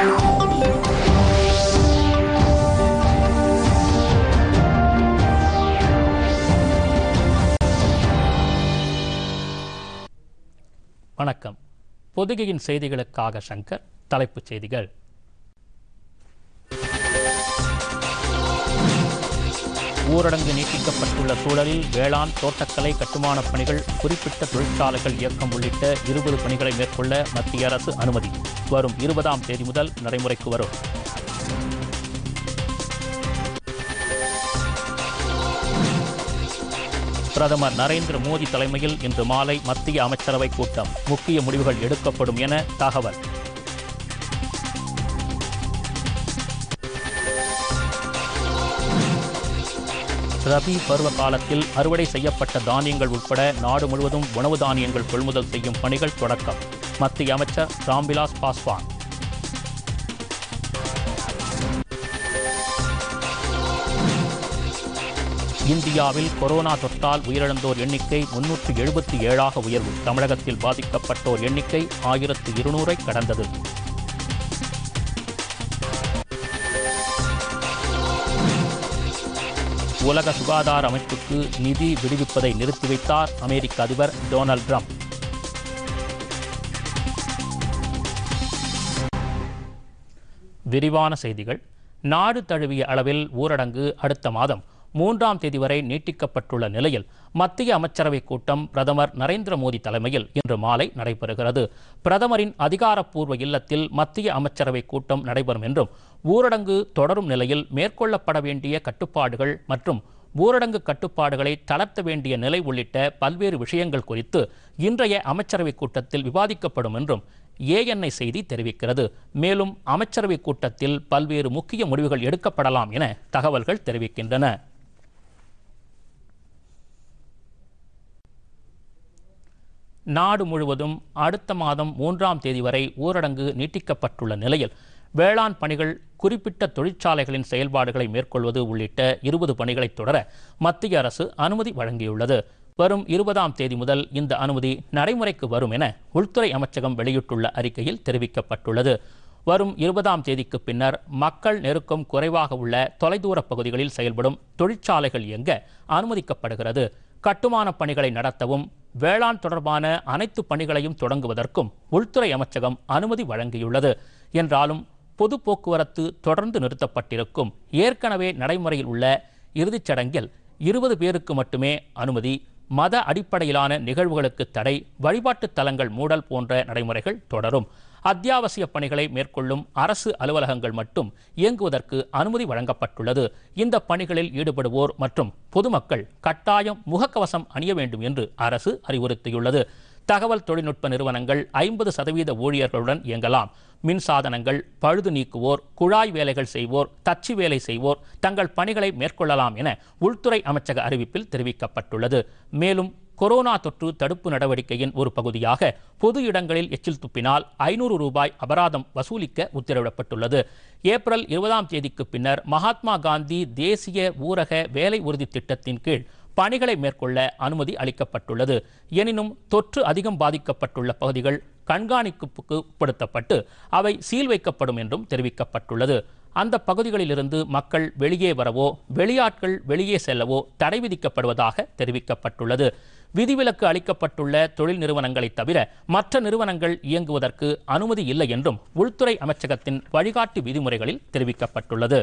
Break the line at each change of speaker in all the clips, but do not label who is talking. வணக்கம் பொதுகையின் செய்திகளுக்காக சங்கர் தலைப்புச் செய்திகள் ஊரடங்கு நீட்டிக்கப்பட்டுள்ள சூழலில் வேளாண் தோட்டக்கலை கட்டுமானப் பணிகள் குறிப்பிட்ட தொழிற்சாலைகள் இயக்கம் உள்ளிட்ட இருபது பணிகளை மேற்கொள்ள மத்திய அரசு அனுமதி வரும் இருபதாம் தேதி முதல் நடைமுறைக்கு வரும் பிரதமர் நரேந்திர மோடி தலைமையில் இன்று மாலை மத்திய அமைச்சரவைக் கூட்டம் முக்கிய முடிவுகள் எடுக்கப்படும் என தகவல் ரபி பருவ காலத்தில் அறுவடை செய்யப்பட்ட தானியங்கள் உட்பட நாடு முழுவதும் உணவு தானியங்கள் கொள்முதல் செய்யும் பணிகள் தொடக்கம் மத்திய அமைச்சர் ராம்விலாஸ் பாஸ்வான் இந்தியாவில் கொரோனா தொற்றால் உயிரிழந்தோர் எண்ணிக்கை முன்னூற்று எழுபத்தி ஏழாக உயர்வு தமிழகத்தில் பாதிக்கப்பட்டோர் எண்ணிக்கை ஆயிரத்து இருநூறை கடந்தது உலக சுகாதார அமைப்புக்கு நிதி விடுவிப்பதை நிறுத்தி வைத்தார் அமெரிக்க அதிபர் டொனால்ட் ட்ரம்ப் விரிவான செய்திகள் நாடு தழுவிய அளவில் ஊரடங்கு அடுத்த மாதம் மூன்றாம் தேதி வரை நீட்டிக்கப்பட்டுள்ள நிலையில் மத்திய அமைச்சரவைக் கூட்டம் பிரதமர் நரேந்திர மோடி தலைமையில் இன்று மாலை நடைபெறுகிறது பிரதமரின் அதிகாரப்பூர்வ இல்லத்தில் மத்திய அமைச்சரவைக் கூட்டம் நடைபெறும் என்றும் ஊரடங்கு தொடரும் நிலையில் மேற்கொள்ளப்பட வேண்டிய கட்டுப்பாடுகள் மற்றும் ஊரடங்கு கட்டுப்பாடுகளை தளர்த்த வேண்டிய நிலை உள்ளிட்ட பல்வேறு விஷயங்கள் குறித்து இன்றைய அமைச்சரவைக் கூட்டத்தில் விவாதிக்கப்படும் என்றும் ஏஎன்ஐ செய்தி தெரிவிக்கிறது மேலும் அமைச்சரவைக் கூட்டத்தில் பல்வேறு முக்கிய முடிவுகள் எடுக்கப்படலாம் என தகவல்கள் தெரிவிக்கின்றன நாடு முழுவதும் அடுத்த மாதம் மூன்றாம் தேதி வரை ஊரடங்கு நீட்டிக்கப்பட்டுள்ள நிலையில் வேளாண் பணிகள் குறிப்பிட்ட தொழிற்சாலைகளின் செயல்பாடுகளை மேற்கொள்வது உள்ளிட்ட இருபது பணிகளை தொடர மத்திய அரசு அனுமதி வழங்கியுள்ளது வரும் இருபதாம் தேதி முதல் இந்த அனுமதி நடைமுறைக்கு வரும் என உள்துறை அமைச்சகம் வெளியிட்டுள்ள அறிக்கையில் தெரிவிக்கப்பட்டுள்ளது வரும் இருபதாம் தேதிக்கு பின்னர் மக்கள் நெருக்கம் குறைவாக உள்ள தொலைதூர பகுதிகளில் செயல்படும் தொழிற்சாலைகள் இயங்க அனுமதிக்கப்படுகிறது கட்டுமான பணிகளை நடத்தவும் வேளாண் தொடர்பான அனைத்து பணிகளையும் தொடங்குவதற்கும் உள்துறை அமைச்சகம் அனுமதி வழங்கியுள்ளது என்றாலும் பொது போக்குவரத்து தொடர்ந்து நிறுத்தப்பட்டிருக்கும் ஏற்கனவே நடைமுறையில் உள்ள இறுதிச் சடங்கில் இருபது பேருக்கு மட்டுமே அனுமதி மத அடிப்படையிலான நிகழ்வுகளுக்கு தடை வழிபாட்டு தலங்கள் மூடல் போன்ற நடைமுறைகள் தொடரும் அத்தியாவசிய பணிகளை மேற்கொள்ளும் அரசு அலுவலகங்கள் மட்டும் இயங்குவதற்கு அனுமதி வழங்கப்பட்டுள்ளது இந்த பணிகளில் ஈடுபடுவோர் மற்றும் பொதுமக்கள் கட்டாயம் முகக்கவசம் அணிய வேண்டும் என்று அரசு அறிவுறுத்தியுள்ளது தகவல் தொழில்நுட்ப நிறுவனங்கள் ஐம்பது சதவீத ஊழியர்களுடன் இயங்கலாம் மின்சாதனங்கள் பழுது நீக்குவோர் குழாய் வேலைகள் செய்வோர் தச்சு வேலை செய்வோர் தங்கள் பணிகளை மேற்கொள்ளலாம் என உள்துறை அமைச்சக அறிவிப்பில் தெரிவிக்கப்பட்டுள்ளது மேலும் கொரோனா தொற்று தடுப்பு நடவடிக்கையின் ஒரு பகுதியாக பொது இடங்களில் எச்சில் துப்பினால் ஐநூறு ரூபாய் அபராதம் வசூலிக்க உத்தரவிடப்பட்டுள்ளது ஏப்ரல் இருபதாம் தேதிக்கு பின்னர் மகாத்மா காந்தி தேசிய ஊரக வேலை உறுதி திட்டத்தின் கீழ் பணிகளை மேற்கொள்ள அனுமதி அளிக்கப்பட்டுள்ளது எனினும் தொற்று அதிகம் பாதிக்கப்பட்டுள்ள பகுதிகள் கண்காணிப்புக்கு உட்படுத்தப்பட்டு அவை சீல் வைக்கப்படும் என்றும் தெரிவிக்கப்பட்டுள்ளது அந்த பகுதிகளிலிருந்து மக்கள் வெளியே வரவோ வெளியாட்கள் வெளியே செல்லவோ தடை விதிக்கப்படுவதாக தெரிவிக்கப்பட்டுள்ளது விதிவிலக்கு அளிக்கப்பட்டுள்ள தொழில் நிறுவனங்களை தவிர மற்ற நிறுவனங்கள் இயங்குவதற்கு அனுமதி இல்லை என்றும் உள்துறை அமைச்சகத்தின் வழிகாட்டு விதிமுறைகளில் தெரிவிக்கப்பட்டுள்ளது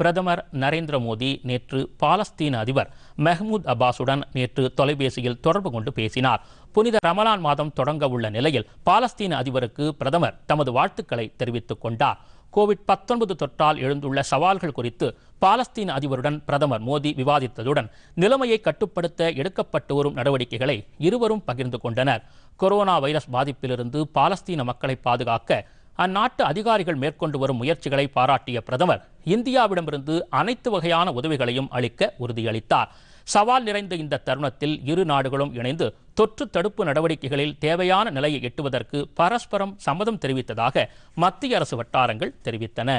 பிரதமர் நரேந்திர மோடி நேற்று பாலஸ்தீன அதிபர் மெஹ்மூத் அப்பாஸுடன் நேற்று தொலைபேசியில் தொடர்பு கொண்டு பேசினார் புனித ரமலான் மாதம் தொடங்க உள்ள நிலையில் பாலஸ்தீன அதிபருக்கு பிரதமர் தமது வாழ்த்துக்களை தெரிவித்துக் கொண்டார் கோவிட் பத்தொன்பது தொற்றால் எழுந்துள்ள சவால்கள் குறித்து பாலஸ்தீன அதிபருடன் பிரதமர் மோடி விவாதித்ததுடன் நிலைமையை கட்டுப்படுத்த எடுக்கப்பட்டு வரும் நடவடிக்கைகளை இருவரும் பகிர்ந்து கொண்டனர் கொரோனா வைரஸ் பாதிப்பிலிருந்து பாலஸ்தீன மக்களை பாதுகாக்க அந்நாட்டு அதிகாரிகள் மேற்கொண்டு வரும் முயற்சிகளை பாராட்டிய பிரதமர் இந்தியாவிடமிருந்து அனைத்து வகையான உதவிகளையும் அளிக்க உறுதியளித்தார் சவால் நிறைந்த இந்த தருணத்தில் இரு நாடுகளும் இணைந்து தொற்று தடுப்பு நடவடிக்கைகளில் தேவையான நிலையை எட்டுவதற்கு பரஸ்பரம் சம்மதம் தெரிவித்ததாக மத்திய அரசு வட்டாரங்கள் தெரிவித்தன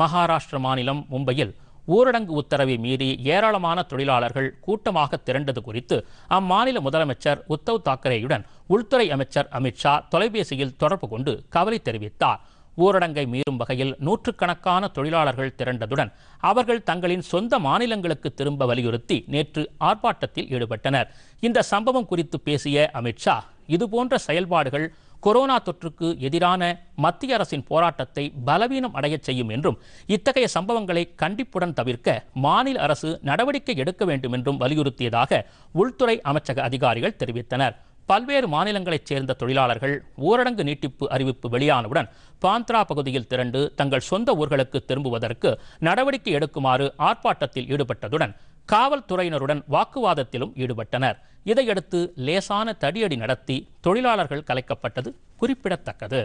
மகாராஷ்டிர மாநிலம் மும்பையில் ஊரடங்கு உத்தரவை மீறி ஏராளமான தொழிலாளர்கள் கூட்டமாக திரண்டது குறித்து அம்மாநில முதலமைச்சர் உத்தவ் தாக்கரேயுடன் உள்துறை அமைச்சர் அமித்ஷா தொலைபேசியில் தொடர்பு கொண்டு கவலை தெரிவித்தார் ஊரடங்கை மீறும் வகையில் நூற்றுக்கணக்கான தொழிலாளர்கள் திரண்டதுடன் அவர்கள் தங்களின் சொந்த மாநிலங்களுக்கு திரும்ப வலியுறுத்தி நேற்று ஆர்ப்பாட்டத்தில் ஈடுபட்டனர் இந்த சம்பவம் குறித்து பேசிய அமித்ஷா இதுபோன்ற செயல்பாடுகள் கொரோனா தொற்றுக்கு எதிரான மத்திய அரசின் போராட்டத்தை பலவீனம் அடையச் செய்யும் என்றும் இத்தகைய சம்பவங்களை கண்டிப்புடன் தவிர்க்க மாநில அரசு நடவடிக்கை எடுக்க வேண்டும் என்றும் வலியுறுத்தியதாக உள்துறை அமைச்சக அதிகாரிகள் தெரிவித்தனர் பல்வேறு மாநிலங்களைச் சேர்ந்த தொழிலாளர்கள் ஊரடங்கு நீட்டிப்பு அறிவிப்பு வெளியானவுடன் பாந்த்ரா பகுதியில் திரண்டு தங்கள் சொந்த ஊர்களுக்கு திரும்புவதற்கு நடவடிக்கை எடுக்குமாறு ஆர்ப்பாட்டத்தில் ஈடுபட்டதுடன் காவல்துறையினருடன் வாக்குவாதத்திலும் ஈடுபட்டனர் இதையடுத்து லேசான தடியடி நடத்தி தொழிலாளர்கள் கலைக்கப்பட்டது குறிப்பிடத்தக்கது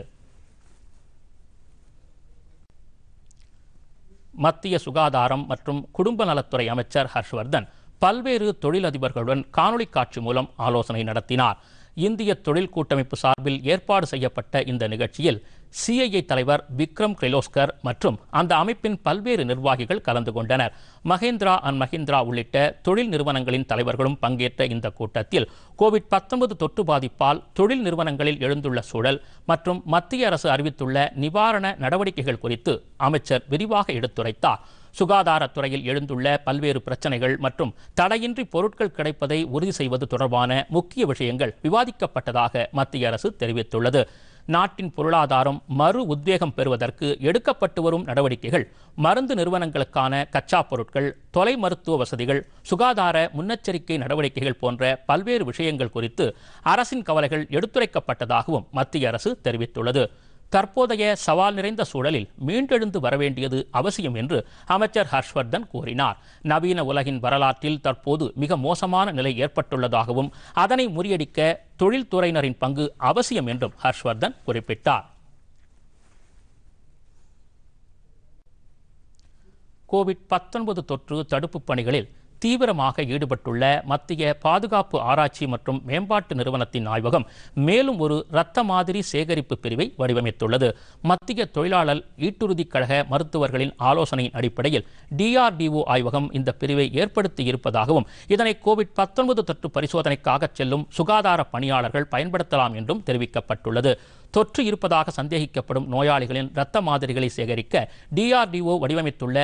மத்திய சுகாதாரம் மற்றும் குடும்ப நலத்துறை அமைச்சர் ஹர்ஷ்வர்தன் பல்வேறு தொழிலதிபர்களுடன் காணொலி காட்சி மூலம் ஆலோசனை நடத்தினார் இந்திய தொழில் கூட்டமைப்பு சார்பில் ஏற்பாடு செய்யப்பட்ட இந்த நிகழ்ச்சியில் சிஐஏ தலைவர் விக்ரம் கிரிலோஸ்கர் மற்றும் அந்த அமைப்பின் பல்வேறு நிர்வாகிகள் கலந்து கொண்டனர் மஹேந்திரா அண்ட் மஹிந்திரா உள்ளிட்ட தொழில் நிறுவனங்களின் தலைவர்களும் பங்கேற்ற இந்த கூட்டத்தில் கோவிட் பத்தொன்பது தொற்று பாதிப்பால் தொழில் நிறுவனங்களில் எழுந்துள்ள சூழல் மற்றும் மத்திய அரசு அறிவித்துள்ள நிவாரண நடவடிக்கைகள் குறித்து அமைச்சர் விரிவாக எடுத்துரைத்தார் சுகாதாரத்துறையில் எழுந்துள்ள பல்வேறு பிரச்சனைகள் மற்றும் தடையின்றி பொருட்கள் கிடைப்பதை உறுதி செய்வது தொடர்பான முக்கிய விஷயங்கள் விவாதிக்கப்பட்டதாக மத்திய அரசு தெரிவித்துள்ளது நாட்டின் பொருளாதாரம் மறு உத்வேகம் பெறுவதற்கு எடுக்கப்பட்டு வரும் நடவடிக்கைகள் மருந்து நிறுவனங்களுக்கான கச்சா பொருட்கள் தொலை மருத்துவ வசதிகள் சுகாதார முன்னெச்சரிக்கை நடவடிக்கைகள் போன்ற பல்வேறு விஷயங்கள் குறித்து அரசின் கவலைகள் எடுத்துரைக்கப்பட்டதாகவும் மத்திய அரசு தெரிவித்துள்ளது தற்போதைய சவால் நிறைந்த சூழலில் மீண்டெழுந்து வரவேண்டியது அவசியம் என்று அமைச்சர் ஹர்ஷ்வர்தன் கூறினார் நவீன உலகின் வரலாற்றில் தற்போது மிக மோசமான நிலை ஏற்பட்டுள்ளதாகவும் அதனை முறியடிக்க தொழில்துறையினரின் பங்கு அவசியம் என்றும் ஹர்ஷ்வர்தன் குறிப்பிட்டார் கோவிட் பத்தொன்பது தொற்று தடுப்புப் பணிகளில் தீவிரமாக ஈடுபட்டுள்ள மத்திய பாதுகாப்பு ஆராய்ச்சி மற்றும் மேம்பாட்டு நிறுவனத்தின் ஆய்வகம் மேலும் ஒரு இரத்த மாதிரி சேகரிப்பு பிரிவை வடிவமைத்துள்ளது மத்திய தொழிலாளர் ஈட்டுறுதிக் கழக மருத்துவர்களின் ஆலோசனையின் அடிப்படையில் டிஆர்டிஓ ஆய்வகம் இந்த பிரிவை ஏற்படுத்தி இருப்பதாகவும் இதனை கோவிட் பத்தொன்பது தொற்று பரிசோதனைக்காக செல்லும் சுகாதார பணியாளர்கள் பயன்படுத்தலாம் என்றும் தெரிவிக்கப்பட்டுள்ளது தொற்று இருப்பதாக சந்தேகிக்கப்படும் நோயாளிகளின் இரத்த மாதிரிகளை சேகரிக்க டிஆர்டிஓ வடிவமைத்துள்ள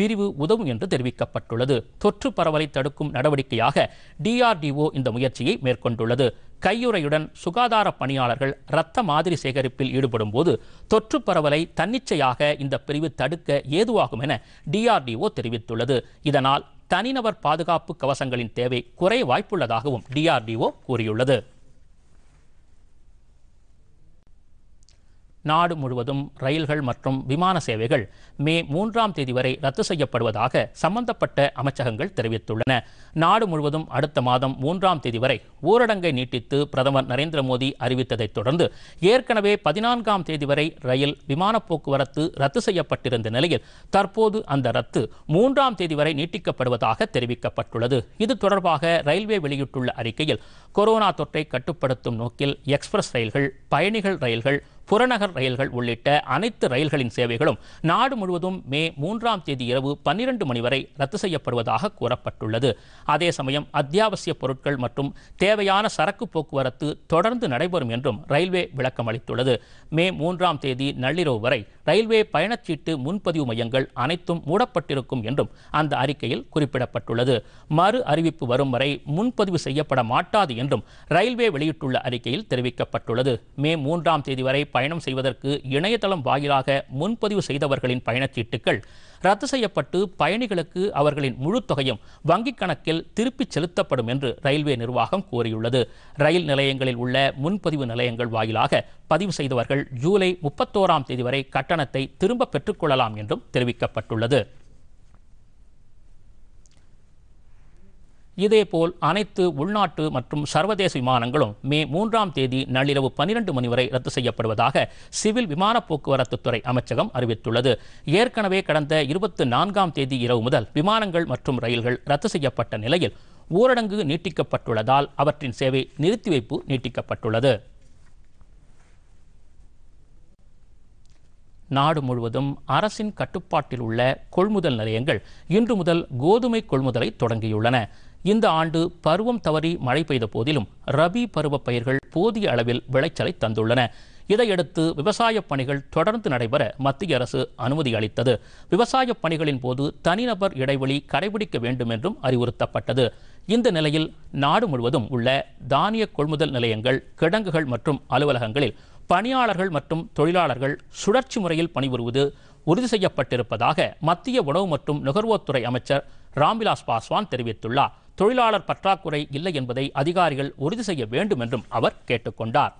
பிரிவு உதவும் என்று தெரிவிக்கப்பட்டுள்ளது தொற்று பரவலை தடுக்கும் நடவடிக்கையாக டிஆர்டிஓ இந்த முயற்சியை மேற்கொண்டுள்ளது கையுறையுடன் சுகாதார பணியாளர்கள் இரத்த மாதிரி சேகரிப்பில் ஈடுபடும் போது தொற்று பரவலை தன்னிச்சையாக இந்த பிரிவு தடுக்க ஏதுவாகும் என டிஆர்டிஓ தெரிவித்துள்ளது இதனால் தனிநபர் பாதுகாப்பு கவசங்களின் தேவை குறைய வாய்ப்புள்ளதாகவும் டிஆர்டிஓ கூறியுள்ளது நாடு முழுவதும் ரயில்கள் மற்றும் விமான சேவைகள் மே மூன்றாம் தேதி வரை ரத்து செய்யப்படுவதாக சம்பந்தப்பட்ட அமைச்சகங்கள் தெரிவித்துள்ளன நாடு முழுவதும் அடுத்த மாதம் மூன்றாம் தேதி வரை ஊரடங்கை நீட்டித்து பிரதமர் நரேந்திர மோடி அறிவித்ததைத் தொடர்ந்து ஏற்கனவே பதினான்காம் தேதி வரை ரயில் விமான போக்குவரத்து ரத்து செய்யப்பட்டிருந்த நிலையில் தற்போது அந்த ரத்து மூன்றாம் தேதி வரை நீட்டிக்கப்படுவதாக தெரிவிக்கப்பட்டுள்ளது இது தொடர்பாக ரயில்வே வெளியிட்டுள்ள அறிக்கையில் கொரோனா தொற்றை கட்டுப்படுத்தும் நோக்கில் எக்ஸ்பிரஸ் ரயில்கள் பயணிகள் ரயில்கள் புறநகர் ரயில்கள் உள்ளிட்ட அனைத்து ரயில்களின் சேவைகளும் நாடு முழுவதும் மே மூன்றாம் தேதி இரவு பன்னிரண்டு மணி வரை ரத்து செய்யப்படுவதாக கூறப்பட்டுள்ளது அதே சமயம் அத்தியாவசிய பொருட்கள் மற்றும் தேவையான சரக்கு போக்குவரத்து தொடர்ந்து நடைபெறும் என்றும் ரயில்வே விளக்கம் அளித்துள்ளது மே மூன்றாம் தேதி நள்ளிரவு வரை ரயில்வே பயணச்சீட்டு முன்பதிவு மையங்கள் அனைத்தும் மூடப்பட்டிருக்கும் என்றும் அந்த அறிக்கையில் குறிப்பிடப்பட்டுள்ளது மறு அறிவிப்பு வரும் வரை முன்பதிவு செய்யப்பட மாட்டாது என்றும் ரயில்வே வெளியிட்டுள்ள அறிக்கையில் தெரிவிக்கப்பட்டுள்ளது மே மூன்றாம் தேதி வரை பயணம் செய்வதற்கு இணையதளம் வாயிலாக முன்பதிவு செய்தவர்களின் பயணச்சீட்டுகள் ரத்து செய்யப்பட்டு பயணிகளுக்கு அவர்களின் முழு தொகையும் வங்கிக் கணக்கில் திருப்பிச் செலுத்தப்படும் என்று ரயில்வே நிர்வாகம் கூறியுள்ளது ரயில் நிலையங்களில் உள்ள முன்பதிவு நிலையங்கள் வாயிலாக பதிவு செய்தவர்கள் ஜூலை முப்பத்தோராம் தேதி வரை கட்டணத்தை திரும்ப பெற்றுக்கொள்ளலாம் என்றும் தெரிவிக்கப்பட்டுள்ளது இதேபோல் அனைத்து உள்நாட்டு மற்றும் சர்வதேச விமானங்களும் மே மூன்றாம் தேதி நள்ளிரவு பனிரெண்டு மணி வரை ரத்து செய்யப்படுவதாக சிவில் விமான போக்குவரத்து துறை அமைச்சகம் அறிவித்துள்ளது ஏற்கனவே கடந்த இருபத்தி நான்காம் தேதி இரவு முதல் விமானங்கள் மற்றும் ரயில்கள் ரத்து செய்யப்பட்ட நிலையில் ஊரடங்கு நீட்டிக்கப்பட்டுள்ளதால் அவற்றின் சேவை நிறுத்தி வைப்பு நீட்டிக்கப்பட்டுள்ளது நாடு முழுவதும் அரசின் கட்டுப்பாட்டில் உள்ள கொள்முதல் நிலையங்கள் இன்று முதல் கோதுமை கொள்முதலை தொடங்கியுள்ளன இந்த ஆண்டு பருவம் தவறி மழை பெய்த போதிலும் ரபி பருவ பயிர்கள் போதிய அளவில் விளைச்சலை தந்துள்ளன இதையடுத்து விவசாய பணிகள் தொடர்ந்து நடைபெற மத்திய அரசு அனுமதி அளித்தது விவசாய பணிகளின் போது தனிநபர் இடைவெளி கடைபிடிக்க வேண்டும் என்றும் அறிவுறுத்தப்பட்டது இந்த நிலையில் நாடு முழுவதும் உள்ள தானிய கொள்முதல் நிலையங்கள் கிடங்குகள் மற்றும் அலுவலகங்களில் பணியாளர்கள் மற்றும் தொழிலாளர்கள் சுழற்சி முறையில் பணிபுரிவது உறுதி செய்யப்பட்டிருப்பதாக மத்திய உணவு மற்றும் துறை அமைச்சர் ராம்விலாஸ் பாஸ்வான் தெரிவித்துள்ளார் தொழிலாளர் பற்றாக்குறை இல்லை என்பதை அதிகாரிகள் உறுதி செய்ய வேண்டும் என்றும் அவர் கேட்டுக்கொண்டார்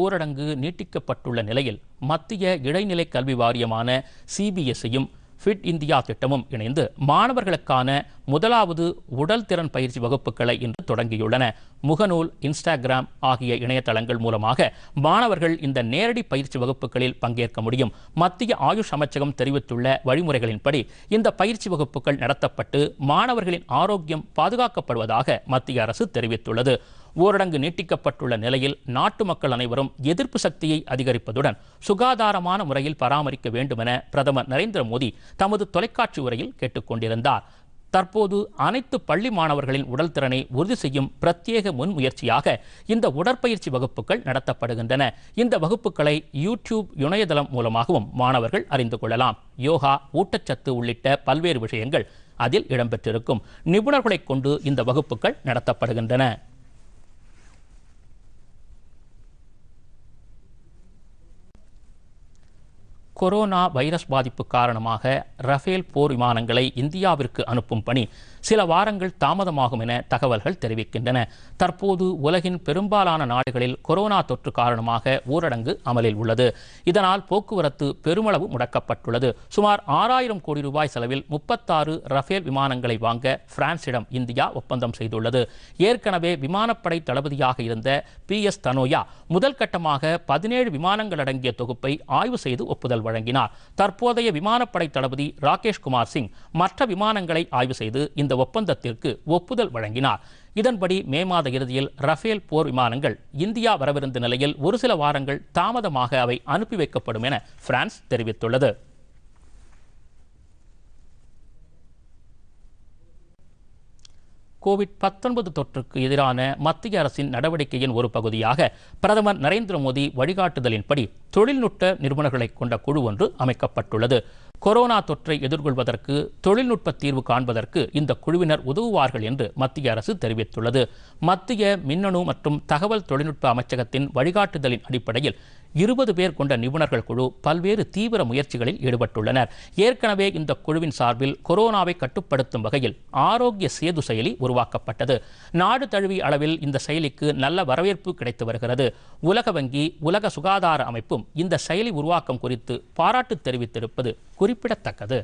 ஊரடங்கு நீட்டிக்கப்பட்டுள்ள நிலையில் மத்திய இடைநிலை கல்வி வாரியமான சிபிஎஸ்இயும் ஃபிட் இந்தியா திட்டமும் இணைந்து மாணவர்களுக்கான முதலாவது உடல் திறன் பயிற்சி வகுப்புகளை இன்று தொடங்கியுள்ளன முகநூல் இன்ஸ்டாகிராம் ஆகிய இணையதளங்கள் மூலமாக மாணவர்கள் இந்த நேரடி பயிற்சி வகுப்புகளில் பங்கேற்க முடியும் மத்திய ஆயுஷ் அமைச்சகம் தெரிவித்துள்ள வழிமுறைகளின்படி இந்த பயிற்சி வகுப்புகள் நடத்தப்பட்டு மாணவர்களின் ஆரோக்கியம் பாதுகாக்கப்படுவதாக மத்திய அரசு தெரிவித்துள்ளது ஊரடங்கு நீட்டிக்கப்பட்டுள்ள நிலையில் நாட்டு மக்கள் அனைவரும் எதிர்ப்பு சக்தியை அதிகரிப்பதுடன் சுகாதாரமான முறையில் பராமரிக்க வேண்டுமென பிரதமர் நரேந்திர மோடி தமது தொலைக்காட்சி உரையில் கேட்டுக்கொண்டிருந்தார் தற்போது அனைத்து பள்ளி மாணவர்களின் உடல் திறனை உறுதி செய்யும் பிரத்யேக முன்முயற்சியாக இந்த உடற்பயிற்சி வகுப்புகள் நடத்தப்படுகின்றன இந்த வகுப்புகளை யூடியூப் இணையதளம் மூலமாகவும் மாணவர்கள் அறிந்து கொள்ளலாம் யோகா ஊட்டச்சத்து உள்ளிட்ட பல்வேறு விஷயங்கள் அதில் இடம்பெற்றிருக்கும் நிபுணர்களை கொண்டு இந்த வகுப்புகள் நடத்தப்படுகின்றன கொரோனா வைரஸ் பாதிப்பு காரணமாக ரஃபேல் போர் விமானங்களை இந்தியாவிற்கு அனுப்பும் பணி சில வாரங்கள் தாமதமாகும் என தகவல்கள் தெரிவிக்கின்றன தற்போது உலகின் பெரும்பாலான நாடுகளில் கொரோனா தொற்று காரணமாக ஊரடங்கு அமலில் உள்ளது இதனால் போக்குவரத்து பெருமளவு முடக்கப்பட்டுள்ளது சுமார் ஆறாயிரம் கோடி ரூபாய் செலவில் முப்பத்தாறு ரஃபேல் விமானங்களை வாங்க பிரான்சிடம் இந்தியா ஒப்பந்தம் செய்துள்ளது ஏற்கனவே விமானப்படை தளபதியாக இருந்த பி எஸ் தனோயா முதல் கட்டமாக பதினேழு விமானங்கள் அடங்கிய தொகுப்பை ஆய்வு செய்து ஒப்புதல் வழங்கினார் தற்போதைய விமானப்படை தளபதி ராகேஷ் குமார் சிங் மற்ற விமானங்களை ஆய்வு செய்து இந்த இந்த ஒப்பந்தத்திற்கு ஒப்புதல் வழங்கினார் இதன்படி மே மாத இறுதியில் ரஃபேல் போர் விமானங்கள் இந்தியா வரவிருந்த நிலையில் ஒரு சில வாரங்கள் தாமதமாக அவை அனுப்பி வைக்கப்படும் என பிரான்ஸ் தெரிவித்துள்ளது கோவிட் பத்தொன்பது தொற்றுக்கு எதிரான மத்திய அரசின் நடவடிக்கையின் ஒரு பகுதியாக பிரதமர் நரேந்திர மோடி வழிகாட்டுதலின்படி தொழில்நுட்ப நிறுவனர்களை கொண்ட குழு ஒன்று அமைக்கப்பட்டுள்ளது கொரோனா தொற்றை எதிர்கொள்வதற்கு தொழில்நுட்ப தீர்வு காண்பதற்கு இந்த குழுவினர் உதவுவார்கள் என்று மத்திய அரசு தெரிவித்துள்ளது மத்திய மின்னணு மற்றும் தகவல் தொழில்நுட்ப அமைச்சகத்தின் வழிகாட்டுதலின் அடிப்படையில் இருபது பேர் கொண்ட நிபுணர்கள் குழு பல்வேறு தீவிர முயற்சிகளில் ஈடுபட்டுள்ளனர் ஏற்கனவே இந்த குழுவின் சார்பில் கொரோனாவை கட்டுப்படுத்தும் வகையில் ஆரோக்கிய சேது செயலி உருவாக்கப்பட்டது நாடு தழுவிய அளவில் இந்த செயலிக்கு நல்ல வரவேற்பு கிடைத்து வருகிறது உலக வங்கி உலக சுகாதார அமைப்பும் இந்த செயலி உருவாக்கம் குறித்து பாராட்டு தெரிவித்திருப்பது குறிப்பிடத்தக்கது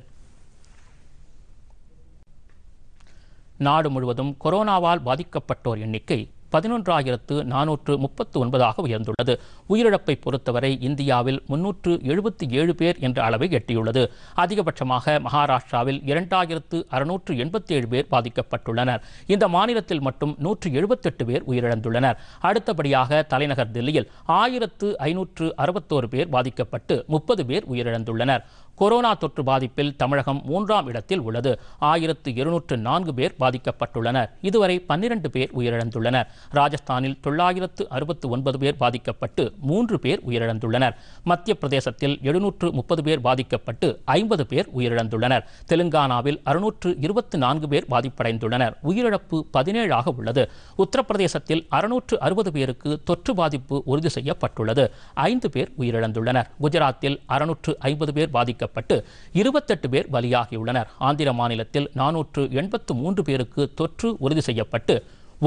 நாடு முழுவதும் கொரோனாவால் பாதிக்கப்பட்டோர் எண்ணிக்கை பதினொன்றாயிரத்து நானூற்று முப்பத்து ஒன்பதாக உயர்ந்துள்ளது உயிரிழப்பை பொறுத்தவரை இந்தியாவில் முன்னூற்று எழுபத்தி ஏழு பேர் என்ற அளவை எட்டியுள்ளது அதிகபட்சமாக மகாராஷ்டிராவில் இரண்டாயிரத்து அறுநூற்று எண்பத்தி ஏழு பேர் பாதிக்கப்பட்டுள்ளனர் இந்த மாநிலத்தில் மட்டும் நூற்று எழுபத்தெட்டு பேர் உயிரிழந்துள்ளனர் அடுத்தபடியாக தலைநகர் தில்லியில் ஆயிரத்து ஐநூற்று அறுபத்தோரு பேர் பாதிக்கப்பட்டு முப்பது பேர் உயிரிழந்துள்ளனர் கொரோனா தொற்று பாதிப்பில் தமிழகம் மூன்றாம் இடத்தில் உள்ளது ஆயிரத்து இருநூற்று நான்கு பேர் பாதிக்கப்பட்டுள்ளனர் இதுவரை பன்னிரண்டு பேர் உயிரிழந்துள்ளனர் ராஜஸ்தானில் தொள்ளாயிரத்து அறுபத்து ஒன்பது பேர் பாதிக்கப்பட்டு மூன்று பேர் உயிரிழந்துள்ளனர் மத்திய பிரதேசத்தில் எழுநூற்று முப்பது பேர் பாதிக்கப்பட்டு ஐம்பது பேர் உயிரிழந்துள்ளனர் தெலுங்கானாவில் அறுநூற்று இருபத்து நான்கு பேர் பாதிப்படைந்துள்ளனர் உயிரிழப்பு பதினேழாக உள்ளது உத்தரப்பிரதேசத்தில் அறுநூற்று அறுபது பேருக்கு தொற்று பாதிப்பு உறுதி செய்யப்பட்டுள்ளது ஐந்து பேர் உயிரிழந்துள்ளனர் குஜராத்தில் அறுநூற்று ஐம்பது பேர் பாதிக்க பாதிக்கப்பட்டு இருபத்தெட்டு பேர் பலியாகியுள்ளனர் ஆந்திர மாநிலத்தில் நானூற்று எண்பத்து மூன்று பேருக்கு தொற்று உறுதி செய்யப்பட்டு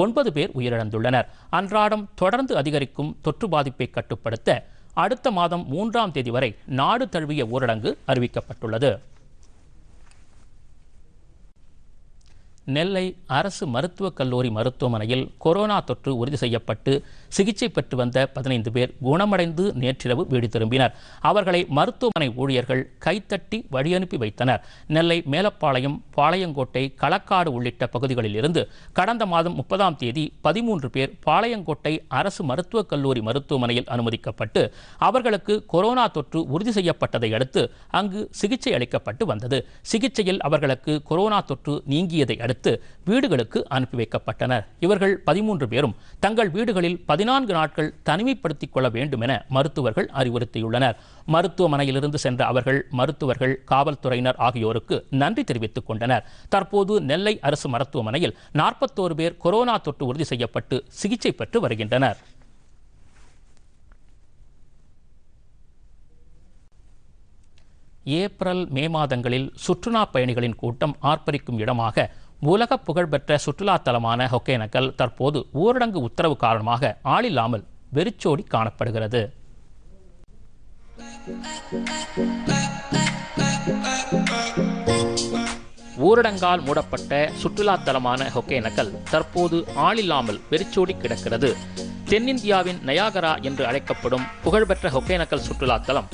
ஒன்பது பேர் உயிரிழந்துள்ளனர் அன்றாடம் தொடர்ந்து அதிகரிக்கும் தொற்று பாதிப்பை கட்டுப்படுத்த அடுத்த மாதம் மூன்றாம் தேதி வரை நாடு தழுவிய ஊரடங்கு அறிவிக்கப்பட்டுள்ளது நெல்லை அரசு மருத்துவக் கல்லூரி மருத்துவமனையில் கொரோனா தொற்று உறுதி செய்யப்பட்டு சிகிச்சை பெற்று வந்த பதினைந்து பேர் குணமடைந்து நேற்றிரவு வீடு திரும்பினர் அவர்களை மருத்துவமனை ஊழியர்கள் கைத்தட்டி வழியனுப்பி வைத்தனர் நெல்லை மேலப்பாளையம் பாளையங்கோட்டை களக்காடு உள்ளிட்ட பகுதிகளில் இருந்து கடந்த மாதம் முப்பதாம் தேதி பதிமூன்று பேர் பாளையங்கோட்டை அரசு மருத்துவக் கல்லூரி மருத்துவமனையில் அனுமதிக்கப்பட்டு அவர்களுக்கு கொரோனா தொற்று உறுதி செய்யப்பட்டதை அடுத்து அங்கு சிகிச்சை அளிக்கப்பட்டு வந்தது சிகிச்சையில் அவர்களுக்கு கொரோனா தொற்று நீங்கியதை அடுத்து எடுத்து வீடுகளுக்கு அனுப்பி வைக்கப்பட்டனர் இவர்கள் பதிமூன்று பேரும் தங்கள் வீடுகளில் பதினான்கு நாட்கள் தனிமைப்படுத்திக் கொள்ள வேண்டும் என மருத்துவர்கள் அறிவுறுத்தியுள்ளனர் மருத்துவமனையிலிருந்து சென்ற அவர்கள் மருத்துவர்கள் காவல்துறையினர் ஆகியோருக்கு நன்றி தெரிவித்துக் கொண்டனர் தற்போது நெல்லை அரசு மருத்துவமனையில் நாற்பத்தோரு பேர் கொரோனா தொற்று உறுதி செய்யப்பட்டு சிகிச்சை பெற்று வருகின்றனர் ஏப்ரல் மே மாதங்களில் சுற்றுலா பயணிகளின் கூட்டம் ஆர்ப்பரிக்கும் இடமாக உலக புகழ்பெற்ற தலமான ஹொக்கேனக்கல் தற்போது ஊரடங்கு உத்தரவு காரணமாக ஆளில்லாமல் வெறிச்சோடி காணப்படுகிறது ஊரடங்கால் மூடப்பட்ட சுற்றுலாத்தலமான ஹொகேனக்கல் தற்போது ஆளில்லாமல் வெறிச்சோடி கிடக்கிறது தென்னிந்தியாவின் நயாகரா என்று அழைக்கப்படும் புகழ்பெற்ற ஹொகேனக்கல் சுற்றுலாத்தலம்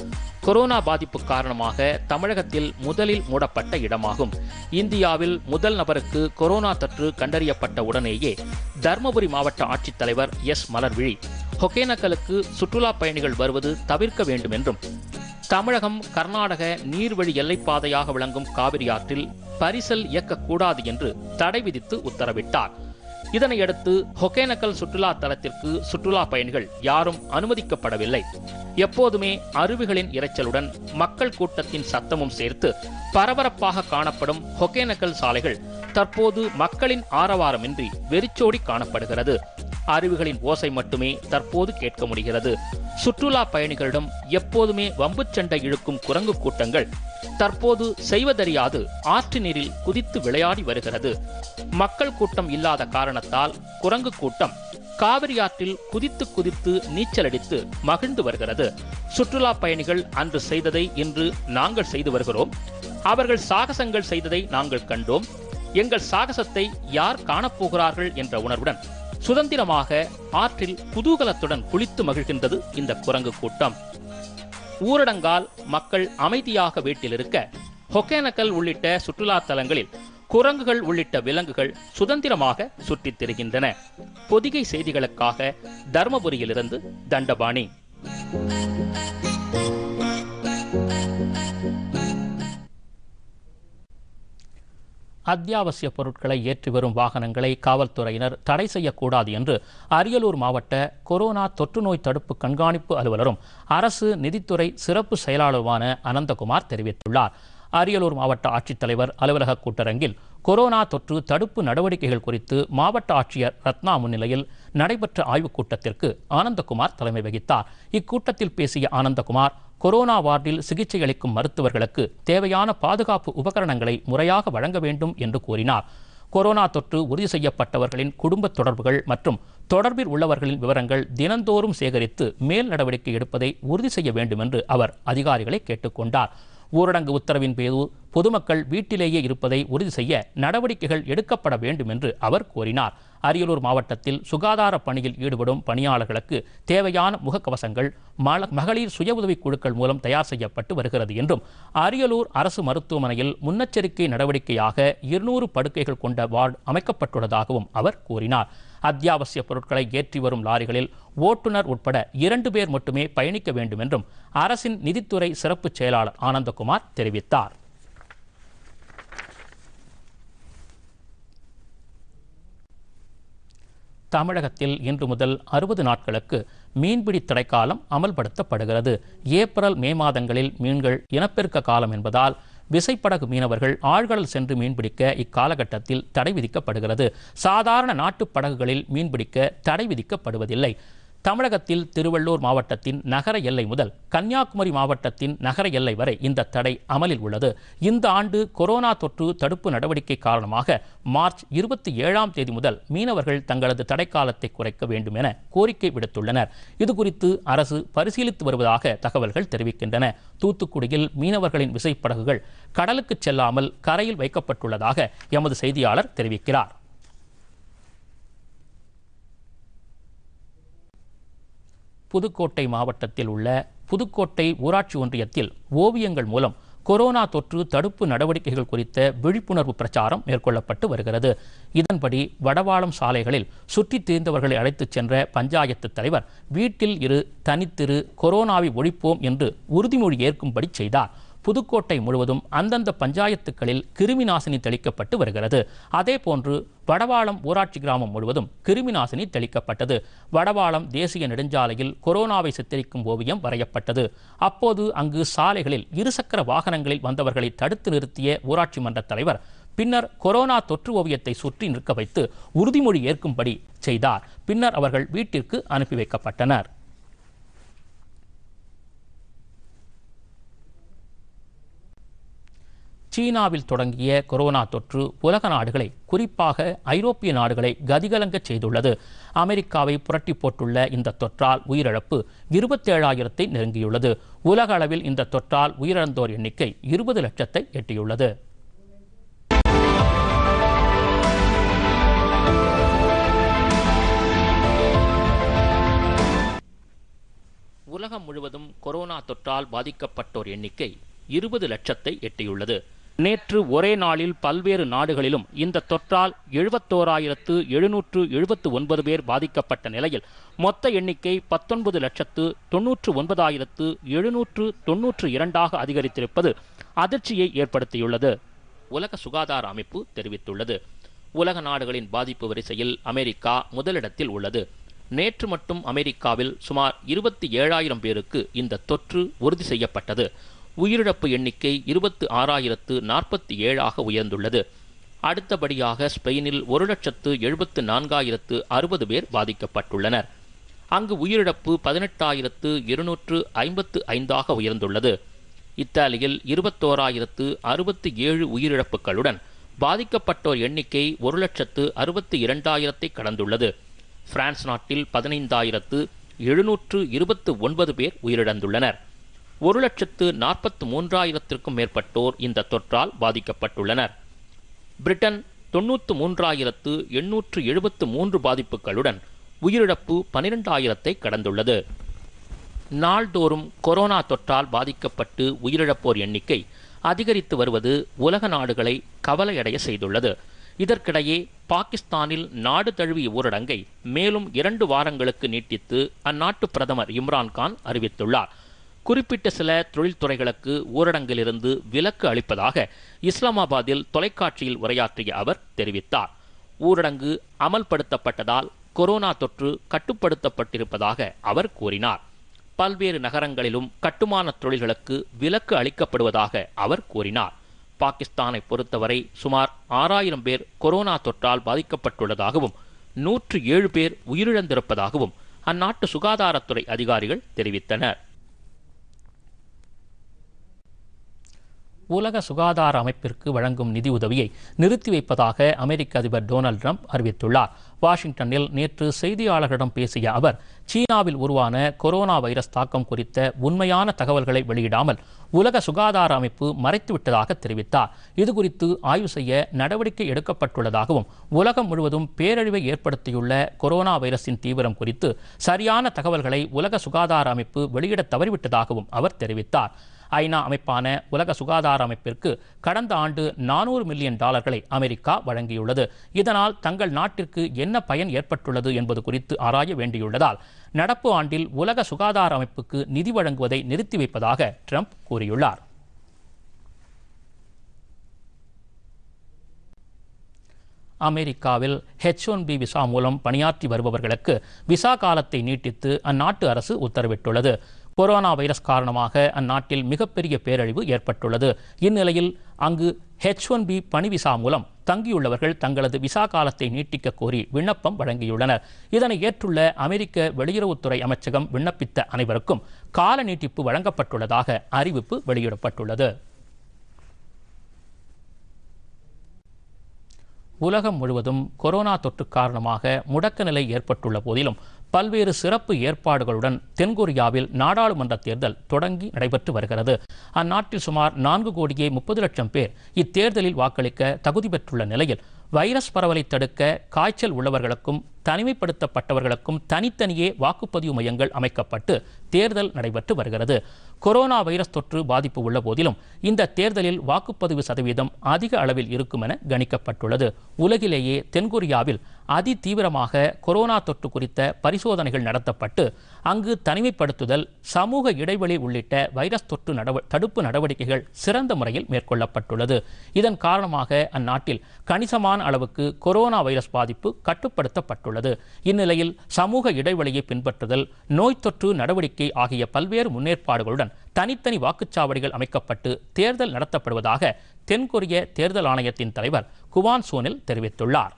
கொரோனா பாதிப்பு காரணமாக தமிழகத்தில் முதலில் மூடப்பட்ட இடமாகும் இந்தியாவில் முதல் நபருக்கு கொரோனா தொற்று கண்டறியப்பட்ட உடனேயே தருமபுரி மாவட்ட ஆட்சித்தலைவர் எஸ் மலர்விழி ஒகேனக்கலுக்கு சுற்றுலா பயணிகள் வருவது தவிர்க்க வேண்டும் என்றும் தமிழகம் கர்நாடக நீர்வழி எல்லைப்பாதையாக விளங்கும் காவிரி ஆற்றில் பரிசல் இயக்கக்கூடாது என்று தடை விதித்து உத்தரவிட்டார் இதனையடுத்து ஒகேனக்கல் சுற்றுலா தலத்திற்கு சுற்றுலா பயணிகள் யாரும் அனுமதிக்கப்படவில்லை எப்போதுமே அருவிகளின் இரைச்சலுடன் மக்கள் கூட்டத்தின் சத்தமும் சேர்த்து பரபரப்பாக காணப்படும் ஒகேனக்கல் சாலைகள் தற்போது மக்களின் ஆரவாரமின்றி வெறிச்சோடி காணப்படுகிறது அருவிகளின் ஓசை மட்டுமே தற்போது கேட்க முடிகிறது சுற்றுலா பயணிகளிடம் எப்போதுமே வம்பு சண்டை இழுக்கும் குரங்கு கூட்டங்கள் தற்போது செய்வதறியாது ஆற்று நீரில் குதித்து விளையாடி வருகிறது மக்கள் கூட்டம் இல்லாத காரணத்தால் குரங்கு கூட்டம் காவிரி ஆற்றில் குதித்து குதித்து நீச்சலடித்து மகிழ்ந்து வருகிறது சுற்றுலா பயணிகள் அன்று செய்ததை இன்று நாங்கள் செய்து வருகிறோம் அவர்கள் சாகசங்கள் செய்ததை நாங்கள் கண்டோம் எங்கள் சாகசத்தை யார் காணப்போகிறார்கள் என்ற உணர்வுடன் சுதந்திரமாக ஆற்றில் குதூகலத்துடன் குளித்து மகிழ்கின்றது இந்த குரங்கு கூட்டம் ஊரடங்கால் மக்கள் அமைதியாக வீட்டில் இருக்க ஹொகேனக்கல் உள்ளிட்ட சுற்றுலா தலங்களில் குரங்குகள் உள்ளிட்ட விலங்குகள் சுதந்திரமாக சுற்றித் திரிகின்றன பொதிகை செய்திகளுக்காக தர்மபுரியிலிருந்து தண்டபாணி அத்தியாவசிய பொருட்களை ஏற்றி வரும் வாகனங்களை காவல்துறையினர் தடை செய்யக்கூடாது என்று அரியலூர் மாவட்ட கொரோனா தொற்றுநோய் தடுப்பு கண்காணிப்பு அலுவலரும் அரசு நிதித்துறை சிறப்பு செயலாளருமான அனந்தகுமார் தெரிவித்துள்ளார் அரியலூர் மாவட்ட ஆட்சித்தலைவர் அலுவலக கூட்டரங்கில் கொரோனா தொற்று தடுப்பு நடவடிக்கைகள் குறித்து மாவட்ட ஆட்சியர் ரத்னா முன்னிலையில் நடைபெற்ற ஆய்வுக் கூட்டத்திற்கு ஆனந்தகுமார் தலைமை வகித்தார் இக்கூட்டத்தில் பேசிய ஆனந்தகுமார் கொரோனா வார்டில் சிகிச்சை அளிக்கும் மருத்துவர்களுக்கு தேவையான பாதுகாப்பு உபகரணங்களை முறையாக வழங்க வேண்டும் என்று கூறினார் கொரோனா தொற்று உறுதி செய்யப்பட்டவர்களின் குடும்ப தொடர்புகள் மற்றும் தொடர்பில் உள்ளவர்களின் விவரங்கள் தினந்தோறும் சேகரித்து மேல் நடவடிக்கை எடுப்பதை உறுதி செய்ய வேண்டும் என்று அவர் அதிகாரிகளை கேட்டுக்கொண்டார் ஊரடங்கு உத்தரவின் பேரு பொதுமக்கள் வீட்டிலேயே இருப்பதை உறுதி செய்ய நடவடிக்கைகள் எடுக்கப்பட வேண்டும் என்று அவர் கோரினார் அரியலூர் மாவட்டத்தில் சுகாதார பணியில் ஈடுபடும் பணியாளர்களுக்கு தேவையான முகக்கவசங்கள் மகளிர் சுய உதவி குழுக்கள் மூலம் தயார் செய்யப்பட்டு வருகிறது என்றும் அரியலூர் அரசு மருத்துவமனையில் முன்னெச்சரிக்கை நடவடிக்கையாக இருநூறு படுக்கைகள் கொண்ட வார்டு அமைக்கப்பட்டுள்ளதாகவும் அவர் கூறினார் அத்தியாவசிய பொருட்களை ஏற்றி வரும் லாரிகளில் ஓட்டுநர் உட்பட இரண்டு பேர் மட்டுமே பயணிக்க வேண்டும் என்றும் அரசின் நிதித்துறை சிறப்பு செயலாளர் ஆனந்தகுமார் தெரிவித்தார் தமிழகத்தில் இன்று முதல் அறுபது நாட்களுக்கு மீன்பிடி தடைக்காலம் அமல்படுத்தப்படுகிறது ஏப்ரல் மே மாதங்களில் மீன்கள் இனப்பெருக்க காலம் என்பதால் விசைப்படகு மீனவர்கள் ஆழ்கடல் சென்று மீன்பிடிக்க இக்காலகட்டத்தில் தடை விதிக்கப்படுகிறது சாதாரண நாட்டுப் படகுகளில் மீன்பிடிக்க தடை விதிக்கப்படுவதில்லை தமிழகத்தில் திருவள்ளூர் மாவட்டத்தின் நகர எல்லை முதல் கன்னியாகுமரி மாவட்டத்தின் நகர எல்லை வரை இந்த தடை அமலில் உள்ளது இந்த ஆண்டு கொரோனா தொற்று தடுப்பு நடவடிக்கை காரணமாக மார்ச் இருபத்தி ஏழாம் தேதி முதல் மீனவர்கள் தங்களது தடைக்காலத்தை குறைக்க வேண்டும் என கோரிக்கை விடுத்துள்ளனர் இதுகுறித்து அரசு பரிசீலித்து வருவதாக தகவல்கள் தெரிவிக்கின்றன தூத்துக்குடியில் மீனவர்களின் விசைப்படகுகள் கடலுக்கு செல்லாமல் கரையில் வைக்கப்பட்டுள்ளதாக எமது செய்தியாளர் தெரிவிக்கிறார் புதுக்கோட்டை மாவட்டத்தில் உள்ள புதுக்கோட்டை ஊராட்சி ஒன்றியத்தில் ஓவியங்கள் மூலம் கொரோனா தொற்று தடுப்பு நடவடிக்கைகள் குறித்த விழிப்புணர்வு பிரச்சாரம் மேற்கொள்ளப்பட்டு வருகிறது இதன்படி வடவாளம் சாலைகளில் சுற்றித் தீர்ந்தவர்களை அழைத்துச் சென்ற பஞ்சாயத்து தலைவர் வீட்டில் இரு தனித்திரு கொரோனாவை ஒழிப்போம் என்று உறுதிமொழி ஏற்கும்படி செய்தார் புதுக்கோட்டை முழுவதும் அந்தந்த பஞ்சாயத்துகளில் கிருமி நாசினி தெளிக்கப்பட்டு வருகிறது அதேபோன்று வடவாளம் ஊராட்சி கிராமம் முழுவதும் கிருமி நாசினி தெளிக்கப்பட்டது வடவாளம் தேசிய நெடுஞ்சாலையில் கொரோனாவை சித்தரிக்கும் ஓவியம் வரையப்பட்டது அப்போது அங்கு சாலைகளில் இருசக்கர வாகனங்களில் வந்தவர்களை தடுத்து நிறுத்திய ஊராட்சி மன்ற தலைவர் பின்னர் கொரோனா தொற்று ஓவியத்தை சுற்றி நிற்க வைத்து உறுதிமொழி ஏற்கும்படி செய்தார் பின்னர் அவர்கள் வீட்டிற்கு அனுப்பி வைக்கப்பட்டனர் சீனாவில் தொடங்கிய கொரோனா தொற்று உலக நாடுகளை குறிப்பாக ஐரோப்பிய நாடுகளை கதிகலங்க செய்துள்ளது அமெரிக்காவை புரட்டி போட்டுள்ள இந்த தொற்றால் உயிரிழப்பு இருபத்தேழாயிரத்தை நெருங்கியுள்ளது உலக அளவில் இந்த தொற்றால் உயிரிழந்தோர் எண்ணிக்கை இருபது லட்சத்தை எட்டியுள்ளது உலகம் முழுவதும் கொரோனா தொற்றால் பாதிக்கப்பட்டோர் எண்ணிக்கை இருபது லட்சத்தை எட்டியுள்ளது நேற்று ஒரே நாளில் பல்வேறு நாடுகளிலும் இந்த தொற்றால் எழுபத்தோராயிரத்து எழுநூற்று எழுபத்து ஒன்பது பேர் பாதிக்கப்பட்ட நிலையில் மொத்த எண்ணிக்கை பத்தொன்பது லட்சத்து தொன்னூற்று ஒன்பதாயிரத்து எழுநூற்று தொன்னூற்று இரண்டாக அதிகரித்திருப்பது அதிர்ச்சியை ஏற்படுத்தியுள்ளது உலக சுகாதார அமைப்பு தெரிவித்துள்ளது உலக நாடுகளின் பாதிப்பு வரிசையில் அமெரிக்கா முதலிடத்தில் உள்ளது நேற்று மட்டும் அமெரிக்காவில் சுமார் இருபத்தி ஏழாயிரம் பேருக்கு இந்த தொற்று உறுதி செய்யப்பட்டது உயிரிழப்பு எண்ணிக்கை இருபத்து ஆறாயிரத்து நாற்பத்தி ஏழாக உயர்ந்துள்ளது அடுத்தபடியாக ஸ்பெயினில் ஒரு லட்சத்து எழுபத்து நான்காயிரத்து அறுபது பேர் பாதிக்கப்பட்டுள்ளனர் அங்கு உயிரிழப்பு பதினெட்டாயிரத்து இருநூற்று ஐம்பத்து ஐந்தாக உயர்ந்துள்ளது இத்தாலியில் இருபத்தோராயிரத்து அறுபத்தி ஏழு உயிரிழப்புகளுடன் பாதிக்கப்பட்டோர் எண்ணிக்கை ஒரு லட்சத்து அறுபத்தி இரண்டாயிரத்தை கடந்துள்ளது பிரான்ஸ் நாட்டில் பதினைந்தாயிரத்து எழுநூற்று இருபத்து ஒன்பது பேர் உயிரிழந்துள்ளனர் ஒரு லட்சத்து நாற்பத்து மூன்றாயிரத்திற்கும் மேற்பட்டோர் இந்த தொற்றால் பாதிக்கப்பட்டுள்ளனர் பிரிட்டன் தொன்னூற்று மூன்றாயிரத்து எண்ணூற்று எழுபத்து மூன்று பாதிப்புகளுடன் உயிரிழப்பு பனிரெண்டாயிரத்தை கடந்துள்ளது நாள்தோறும் கொரோனா தொற்றால் பாதிக்கப்பட்டு உயிரிழப்போர் எண்ணிக்கை அதிகரித்து வருவது உலக நாடுகளை கவலையடைய செய்துள்ளது இதற்கிடையே பாகிஸ்தானில் நாடு தழுவிய ஊரடங்கை மேலும் இரண்டு வாரங்களுக்கு நீட்டித்து அந்நாட்டு பிரதமர் இம்ரான்கான் அறிவித்துள்ளார் குறிப்பிட்ட சில தொழில்துறைகளுக்கு ஊரடங்கிலிருந்து விலக்கு அளிப்பதாக இஸ்லாமாபாத்தில் தொலைக்காட்சியில் உரையாற்றிய அவர் தெரிவித்தார் ஊரடங்கு அமல்படுத்தப்பட்டதால் கொரோனா தொற்று கட்டுப்படுத்தப்பட்டிருப்பதாக அவர் கூறினார் பல்வேறு நகரங்களிலும் கட்டுமான தொழில்களுக்கு விலக்கு அளிக்கப்படுவதாக அவர் கூறினார் பாகிஸ்தானை பொறுத்தவரை சுமார் ஆறாயிரம் பேர் கொரோனா தொற்றால் பாதிக்கப்பட்டுள்ளதாகவும் நூற்று ஏழு பேர் உயிரிழந்திருப்பதாகவும் அந்நாட்டு சுகாதாரத்துறை அதிகாரிகள் தெரிவித்தனர் உலக சுகாதார அமைப்பிற்கு வழங்கும் நிதி உதவியை நிறுத்தி வைப்பதாக அமெரிக்க அதிபர் டொனால்டு ட்ரம்ப் அறிவித்துள்ளார் வாஷிங்டனில் நேற்று செய்தியாளர்களிடம் பேசிய அவர் சீனாவில் உருவான கொரோனா வைரஸ் தாக்கம் குறித்த உண்மையான தகவல்களை வெளியிடாமல் உலக சுகாதார அமைப்பு மறைத்துவிட்டதாக தெரிவித்தார் இதுகுறித்து ஆய்வு செய்ய நடவடிக்கை எடுக்கப்பட்டுள்ளதாகவும் உலகம் முழுவதும் பேரழிவை ஏற்படுத்தியுள்ள கொரோனா வைரஸின் தீவிரம் குறித்து சரியான தகவல்களை உலக சுகாதார அமைப்பு வெளியிட தவறிவிட்டதாகவும் அவர் தெரிவித்தார் ஐநா அமைப்பான உலக சுகாதார அமைப்பிற்கு கடந்த ஆண்டு நானூறு மில்லியன் டாலர்களை அமெரிக்கா வழங்கியுள்ளது இதனால் தங்கள் நாட்டிற்கு என்ன பயன் ஏற்பட்டுள்ளது என்பது குறித்து ஆராய வேண்டியுள்ளதால் நடப்பு ஆண்டில் உலக சுகாதார அமைப்புக்கு நிதி வழங்குவதை நிறுத்தி வைப்பதாக ட்ரம்ப் கூறியுள்ளார் அமெரிக்காவில் ஹெச் ஒன் பி விசா மூலம் பணியாற்றி வருபவர்களுக்கு விசா காலத்தை நீட்டித்து அந்நாட்டு அரசு உத்தரவிட்டுள்ளது கொரோனா வைரஸ் காரணமாக அந்நாட்டில் மிகப்பெரிய பேரழிவு ஏற்பட்டுள்ளது இந்நிலையில் அங்கு ஹெச் ஒன் பி பணி விசா மூலம் தங்கியுள்ளவர்கள் தங்களது விசா காலத்தை நீட்டிக்க கோரி விண்ணப்பம் வழங்கியுள்ளனர் இதனை ஏற்றுள்ள அமெரிக்க வெளியுறவுத்துறை அமைச்சகம் விண்ணப்பித்த அனைவருக்கும் கால நீட்டிப்பு வழங்கப்பட்டுள்ளதாக அறிவிப்பு வெளியிடப்பட்டுள்ளது உலகம் முழுவதும் கொரோனா தொற்று காரணமாக முடக்க நிலை ஏற்பட்டுள்ள போதிலும் பல்வேறு சிறப்பு ஏற்பாடுகளுடன் தென்கொரியாவில் நாடாளுமன்ற தேர்தல் தொடங்கி நடைபெற்று வருகிறது அந்நாட்டில் சுமார் நான்கு கோடியே முப்பது லட்சம் பேர் இத்தேர்தலில் வாக்களிக்க தகுதி பெற்றுள்ள நிலையில் வைரஸ் பரவலை தடுக்க காய்ச்சல் உள்ளவர்களுக்கும் தனிமைப்படுத்தப்பட்டவர்களுக்கும் தனித்தனியே வாக்குப்பதிவு மையங்கள் அமைக்கப்பட்டு தேர்தல் நடைபெற்று வருகிறது கொரோனா வைரஸ் தொற்று பாதிப்பு உள்ள போதிலும் இந்த தேர்தலில் வாக்குப்பதிவு சதவீதம் அதிக அளவில் இருக்கும் என கணிக்கப்பட்டுள்ளது உலகிலேயே தென்கொரியாவில் அதி தீவிரமாக கொரோனா தொற்று குறித்த பரிசோதனைகள் நடத்தப்பட்டு அங்கு தனிமைப்படுத்துதல் சமூக இடைவெளி உள்ளிட்ட வைரஸ் தொற்று தடுப்பு நடவடிக்கைகள் சிறந்த முறையில் மேற்கொள்ளப்பட்டுள்ளது இதன் காரணமாக அந்நாட்டில் கணிசமான அளவுக்கு கொரோனா வைரஸ் பாதிப்பு கட்டுப்படுத்தப்பட்டுள்ளது இந்நிலையில் சமூக இடைவெளியை பின்பற்றுதல் நோய் தொற்று நடவடிக்கை ஆகிய பல்வேறு முன்னேற்பாடுகளுடன் தனித்தனி வாக்குச்சாவடிகள் அமைக்கப்பட்டு தேர்தல் நடத்தப்படுவதாக தென்கொரிய தேர்தல் ஆணையத்தின் தலைவர் குவான் சோனில் தெரிவித்துள்ளார்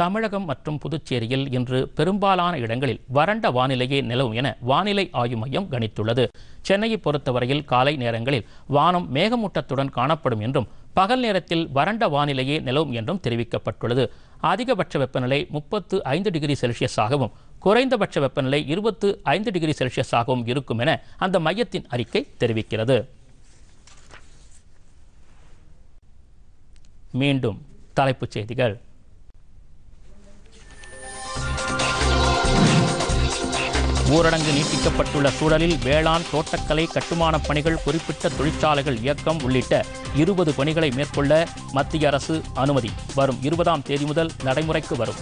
தமிழகம் மற்றும் புதுச்சேரியில் இன்று பெரும்பாலான இடங்களில் வறண்ட வானிலையே நிலவும் என வானிலை ஆய்வு மையம் கணித்துள்ளது சென்னையை பொறுத்தவரையில் காலை நேரங்களில் வானம் மேகமூட்டத்துடன் காணப்படும் என்றும் பகல் நேரத்தில் வறண்ட வானிலையே நிலவும் என்றும் தெரிவிக்கப்பட்டுள்ளது அதிகபட்ச வெப்பநிலை முப்பத்து ஐந்து டிகிரி செல்சியஸாகவும் குறைந்தபட்ச வெப்பநிலை இருபத்து ஐந்து டிகிரி செல்சியஸாகவும் இருக்கும் என அந்த மையத்தின் அறிக்கை தெரிவிக்கிறது மீண்டும் தலைப்புச் செய்திகள் ஊரடங்கு நீட்டிக்கப்பட்டுள்ள சூழலில் வேளாண் தோட்டக்கலை கட்டுமானப் பணிகள் குறிப்பிட்ட தொழிற்சாலைகள் இயக்கம் உள்ளிட்ட இருபது பணிகளை மேற்கொள்ள மத்திய அரசு அனுமதி வரும் இருபதாம் தேதி முதல் நடைமுறைக்கு வரும்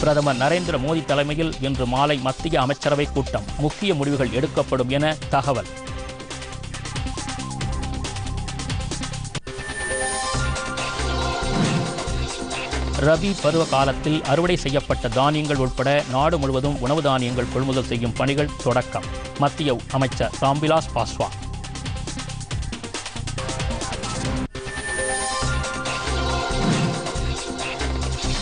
பிரதமர் நரேந்திர மோடி தலைமையில் இன்று மாலை மத்திய அமைச்சரவை கூட்டம் முக்கிய முடிவுகள் எடுக்கப்படும் என தகவல் ரவி பருவ காலத்தில் அறுவடை செய்யப்பட்ட தானியங்கள் உட்பட நாடு முழுவதும் உணவு தானியங்கள் கொள்முதல் செய்யும் பணிகள் தொடக்கம் மத்திய அமைச்சர் ராம்விலாஸ் பாஸ்வான்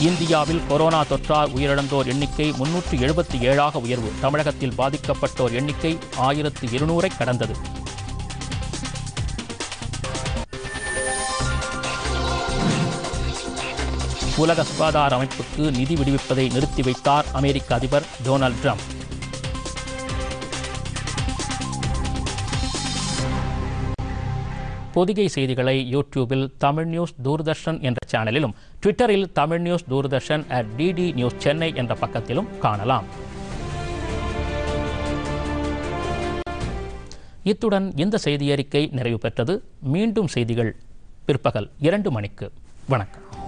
இந்தியாவில் கொரோனா தொற்றால் உயிரிழந்தோர் எண்ணிக்கை முன்னூற்று எழுபத்தி ஏழாக உயர்வு தமிழகத்தில் பாதிக்கப்பட்டோர் எண்ணிக்கை ஆயிரத்து இருநூறை கடந்தது உலக சுகாதார அமைப்புக்கு நிதி விடுவிப்பதை நிறுத்தி வைத்தார் அமெரிக்க அதிபர் டொனால்டு ட்ரம்ப் பொதிகை செய்திகளை யூடியூபில் தமிழ் நியூஸ் தூர்தர்ஷன் என்ற சேனலிலும் ட்விட்டரில் Tamil news Doordarshan at DD news Chennai என்ற பக்கத்திலும் காணலாம் இத்துடன் இந்த செய்தியறிக்கை நிறைவு பெற்றது மீண்டும் செய்திகள் பிற்பகல் இரண்டு மணிக்கு வணக்கம்